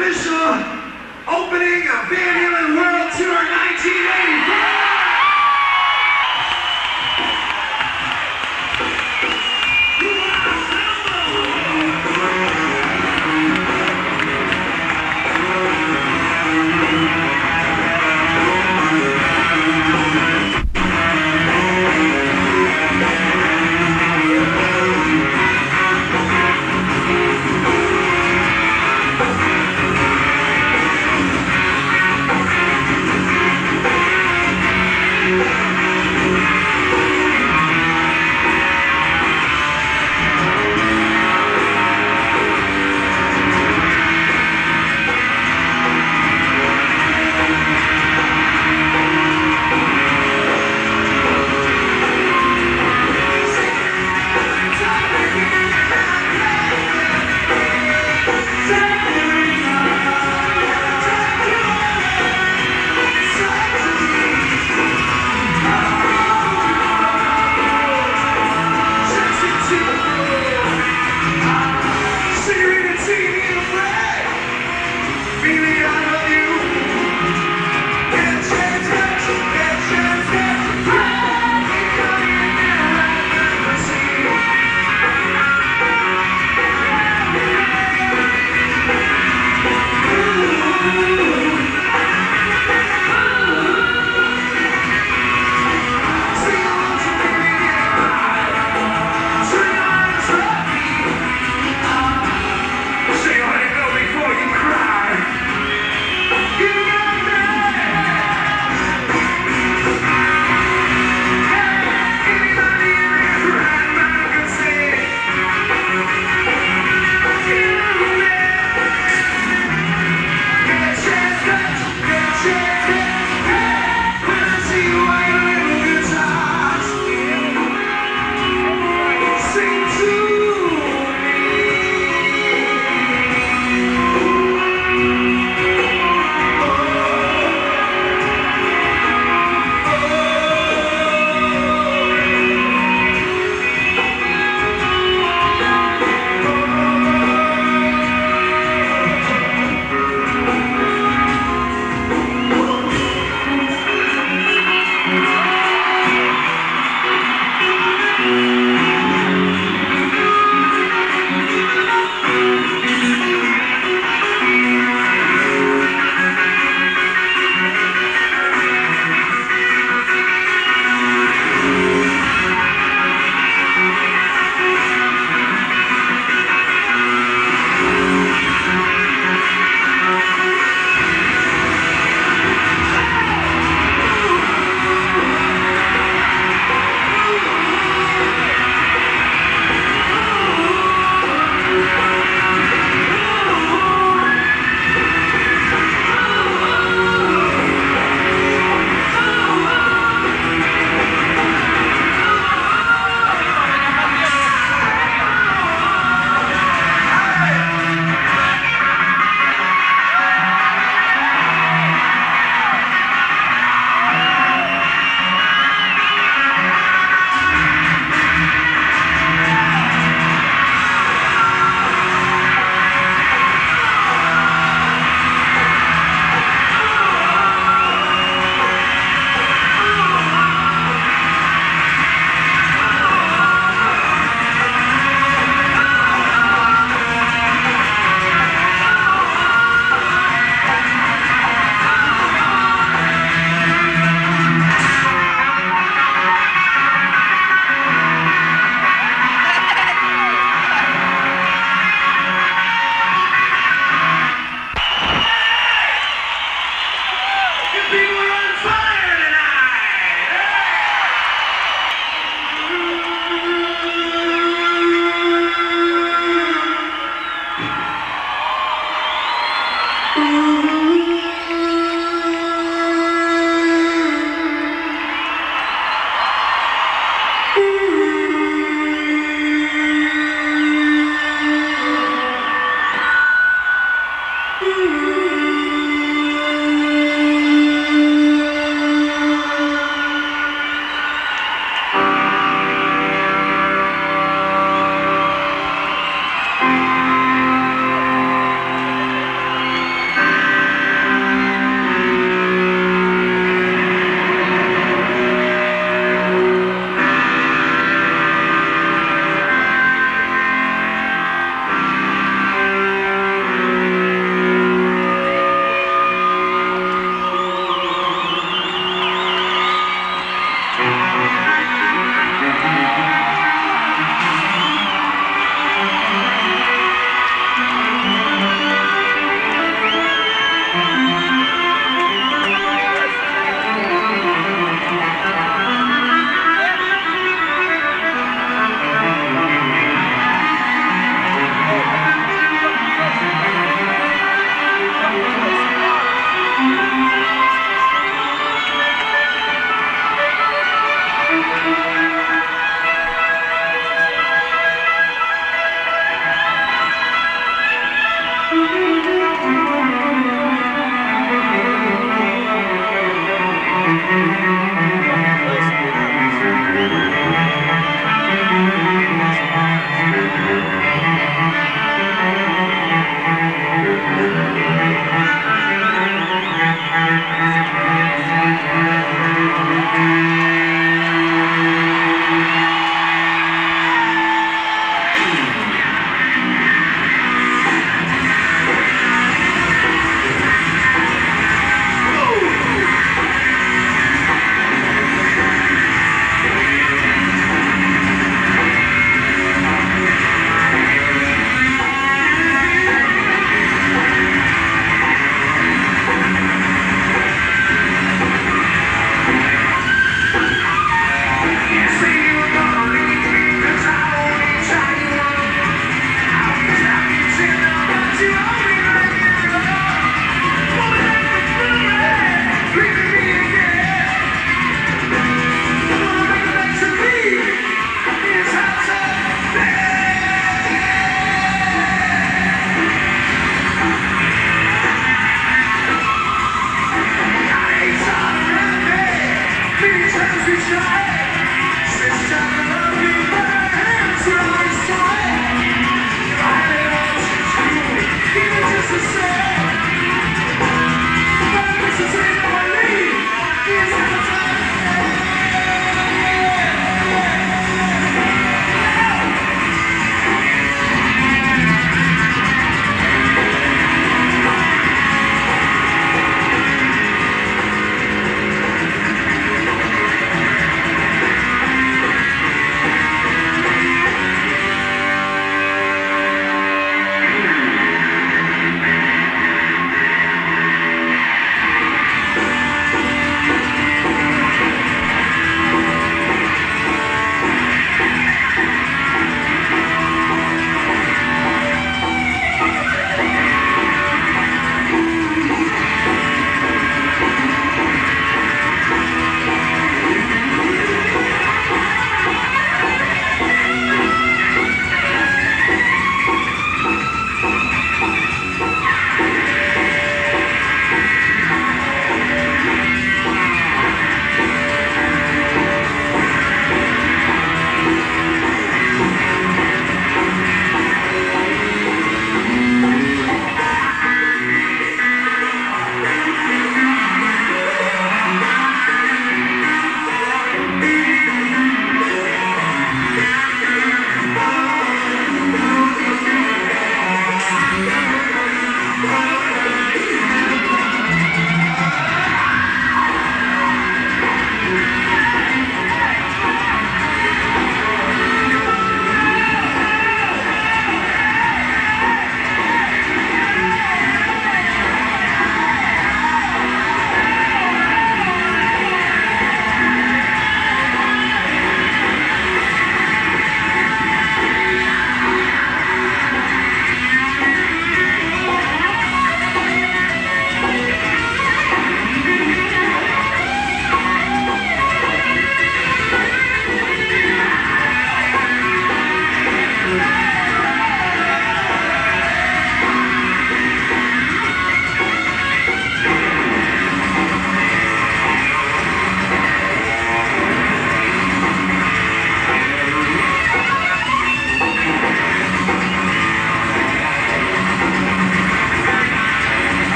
official opening of Van Halen World Tour 1984.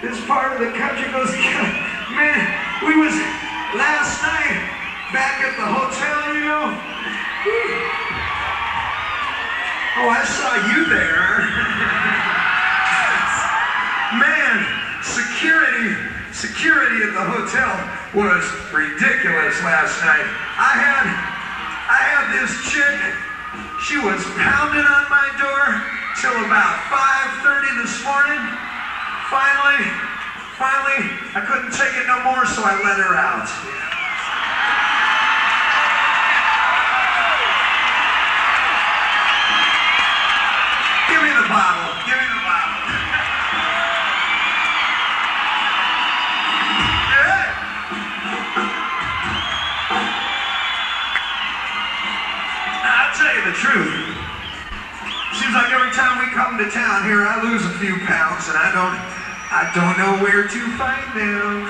This part of the country goes. Man, we was last night back at the hotel, you know. Oh, I saw you there. Man, security, security at the hotel was ridiculous last night. I had, I had this chick. She was pounding on my door till about 5:30 this morning. Finally, finally, I couldn't take it no more, so I let her out. Give me the bottle. Give me the bottle. Yeah. I'll tell you the truth. Seems like every time we come to town here, I lose a few pounds, and I don't, I don't know where to find them.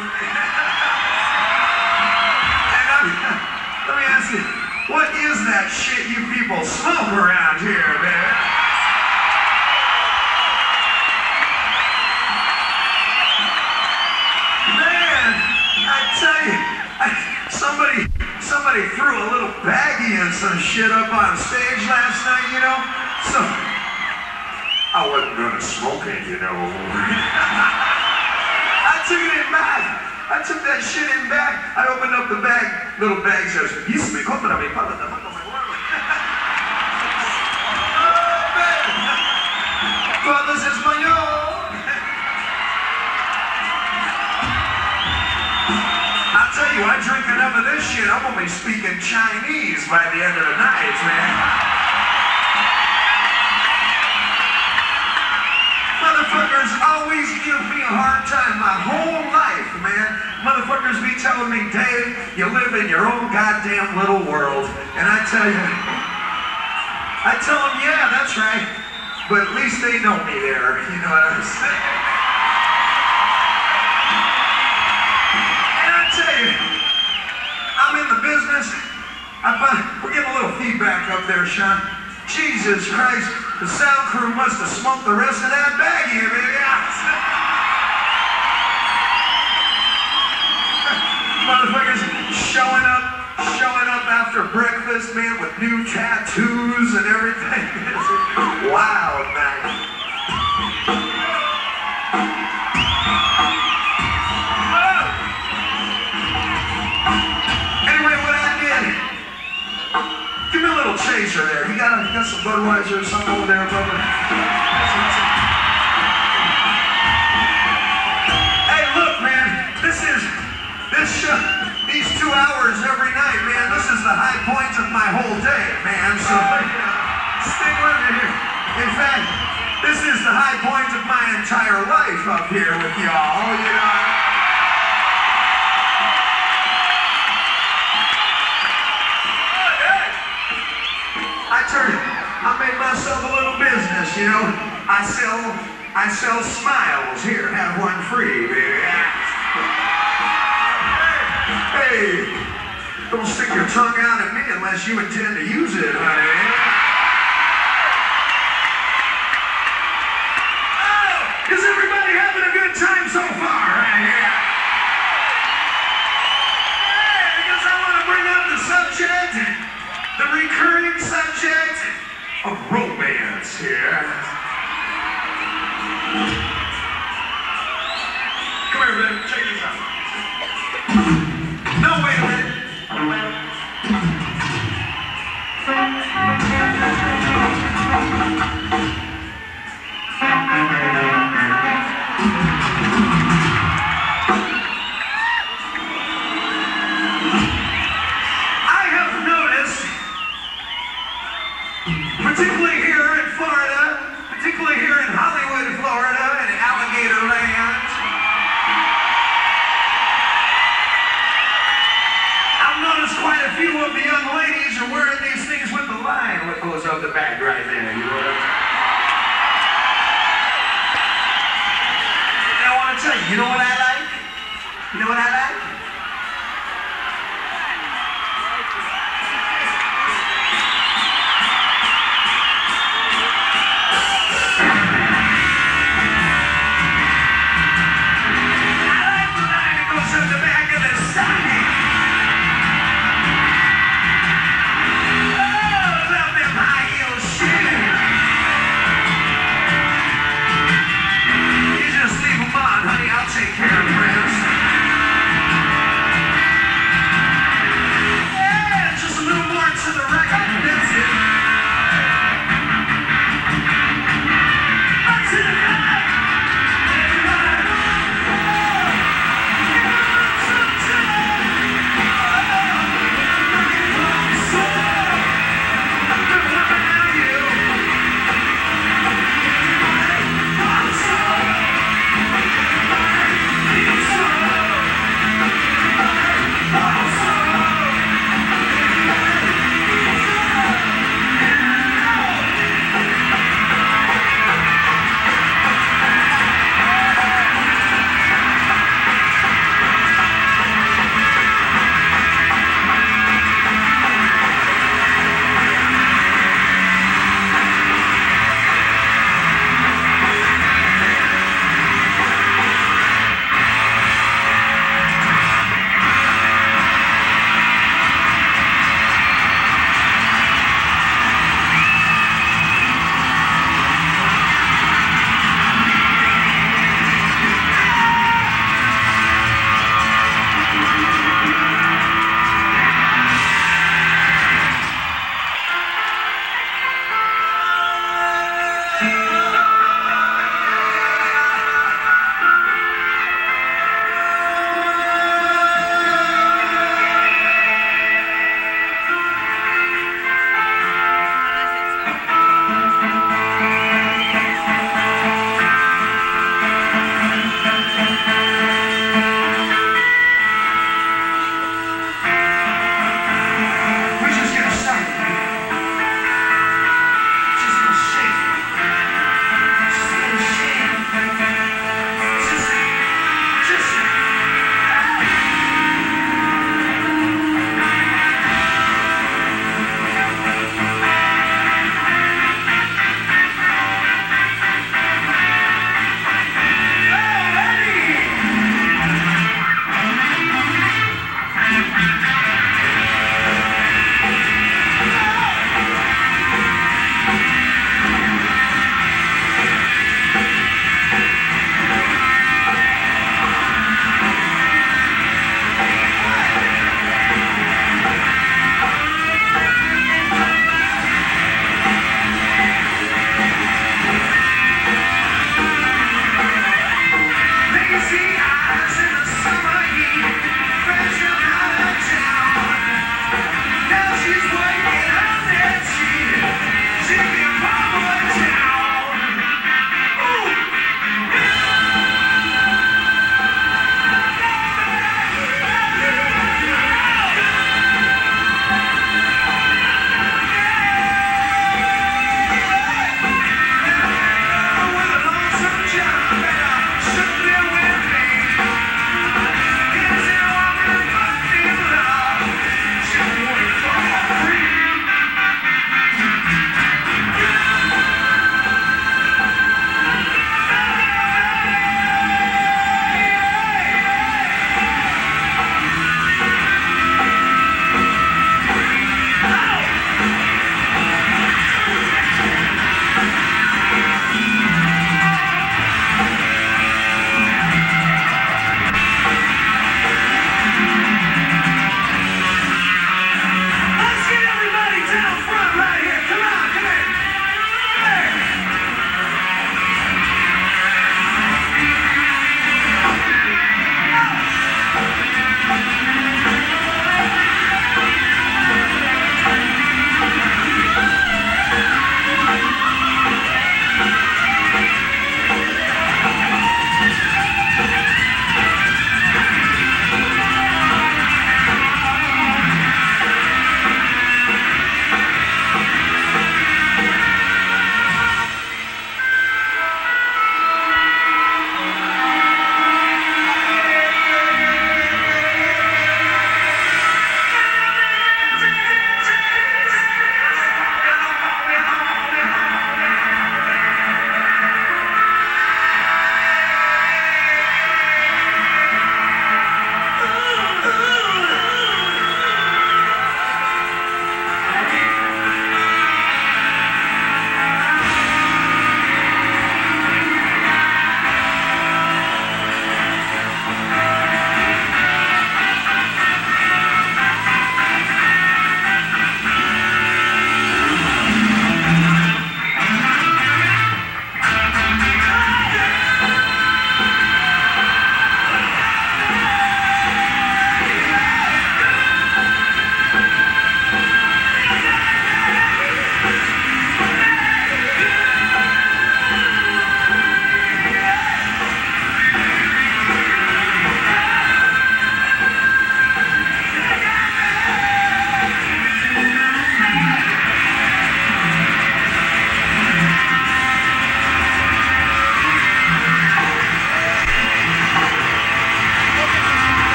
and I, let me ask you, what is that shit you people smoke around here, man? Man, I tell you, I, somebody, somebody threw a little baggie and some shit up on stage last night, you know. So I wasn't gonna smoke it, you know. I took it in back. I took that shit in back. I opened up the bag. Little bag says, "Yes, me contra mi te mando mi huevo." Oh, hablas español. I'll tell you, I drink enough of this shit, I'm gonna be speaking Chinese by the end of the night, man. Motherfuckers always give me a hard time my whole life, man. Motherfuckers be telling me, Dave, you live in your own goddamn little world. And I tell you, I tell them, yeah, that's right. But at least they know me there. You know what I'm saying? And I tell you, I'm in the business. I find, we're getting a little feedback up there, Sean. Jesus Christ, the sound crew must have smoked the rest of that baggie, baby. Motherfuckers showing up, showing up after breakfast, man, with new tattoos and everything. It's wild, man. There. You got, you got some Budweiser or something over there, brother? Hey, look, man, this is, this show, these two hours every night, man, this is the high point of my whole day, man. So, stick with me here. In fact, this is the high point of my entire life up here with y'all, you know. I turned, I made myself a little business, you know. I sell, I sell smiles. Here, have one free, baby. Hey, don't stick your tongue out at me unless you intend to use it, honey. Here.